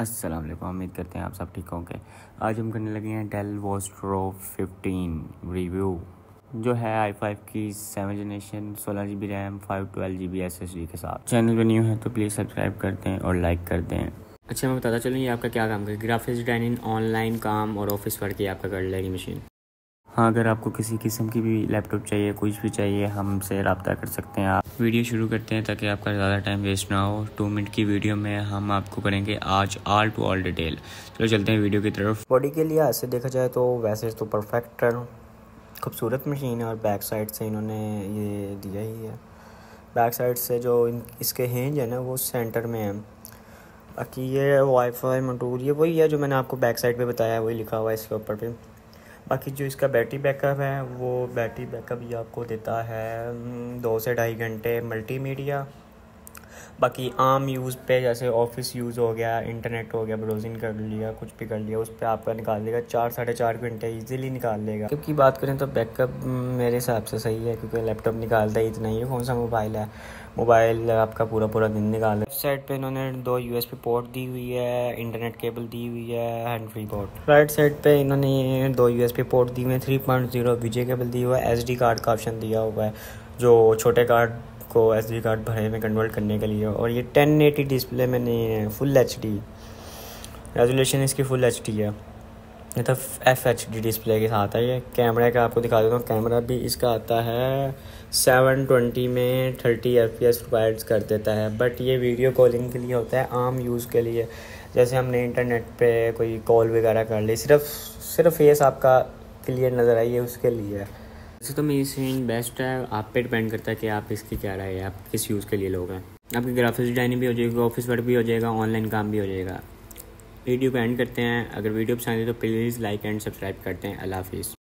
अस्सलाम वालेकुम उम्मीद करते हैं आप सब ठीक होंगे। आज हम करने लगे हैं डेल वोस्ट्रो 15 रिव्यू जो है आई फाइव की सेवन जनरेशन सोलह G B RAM five twelve G B S S D के साथ। चैनल पर न्यू है तो प्लीज़ सब्सक्राइब कर दें और लाइक कर दें। अच्छा मैं बताता चलूँ, ये आपका क्या काम करें ग्राफिक्स डिज़ाइनिंग ऑनलाइन काम और ऑफ़िस वर्क ये आपका कर लेगी मशीन हाँ अगर आपको किसी किस्म की भी लैपटॉप चाहिए, कुछ भी चाहिए, हमसे रबता कर सकते हैं आप। वीडियो शुरू करते हैं ताकि आपका ज़्यादा टाइम वेस्ट ना हो। टू मिनट की वीडियो में हम आपको करेंगे आज ऑल टू ऑल डिटेल चलो चलते हैं वीडियो की तरफ़। बॉडी के लिए ऐसे देखा जाए तो वैसे तो परफेक्ट खूबसूरत मशीन है और बैक साइड से इन्होंने ये दिया ही है। बैक साइड से जो इसके हेंज है ना, वो सेंटर में है। बाकी ये वाईफाई मटूर ये वही है जो मैंने आपको बैक साइड पे बताया, वही लिखा हुआ है इसके ऊपर पे। बाकी जो इसका बैटरी बैकअप है वो बैटरी बैकअप ये आपको देता है हम्म, दो से ढाई घंटे मल्टीमीडिया बाकी आम यूज़ पे, जैसे ऑफ़िस यूज़ हो गया इंटरनेट हो गया ब्राउजिंग कर लिया, कुछ भी कर लिया, उस पर आपका निकाल देगा, चार, साढ़े चार घंटे ईजिली निकाल लेगा क्योंकि बात करें तो बैकअप मेरे हिसाब से सही है, क्योंकि लैपटॉप निकालता ही इतना ही कौन सा मोबाइल है? मोबाइल आपका पूरा पूरा दिन निकाल साइड पे इन्होंने दो यू पोर्ट दी हुई है इंटरनेट केबल दी हुई है hand free port right side पे इन्होंने दो यू पोर्ट दी हुई है थ्री पॉइंट ज़ीरो केबल दी हुआ है एसडी कार्ड का ऑप्शन दिया हुआ है, जो छोटे कार्ड को एस कार्ड भरे में कन्वर्ट करने के लिए। और ये टेन एटी डिस्प्ले में नहीं है फुल एच डी रेजोल्यूशन इसकी फुल एच डी है। तो एफ़ एच डी डिस्प्ले के साथ है। ये कैमरे का आपको दिखा देता हूँ। कैमरा भी इसका आता है सेवन ट्वेंटी में thirty F P S provide कर देता है। बट ये वीडियो कॉलिंग के लिए होता है, आम यूज़ के लिए। जैसे हमने इंटरनेट पे कोई कॉल वगैरह कर ली, सिर्फ़ सिर्फ़ फेस आपका क्लियर नज़र आई है उसके लिए। वैसे तो मेरी स्क्रीन बेस्ट है, आप पे डिपेंड करता है कि आप इसकी क्या राय है, आप किस यूज़ के लिए लोग हैं। आपकी ग्राफिक्स डिज़ाइनिंग भी हो जाएगी ऑफ़िस वर्क भी हो जाएगा ऑनलाइन काम भी हो जाएगा। वीडियो को एंड करते हैं। अगर वीडियो पसंद है तो प्लीज़ लाइक एंड सब्सक्राइब करते हैं। अल्लाह हाफिज़।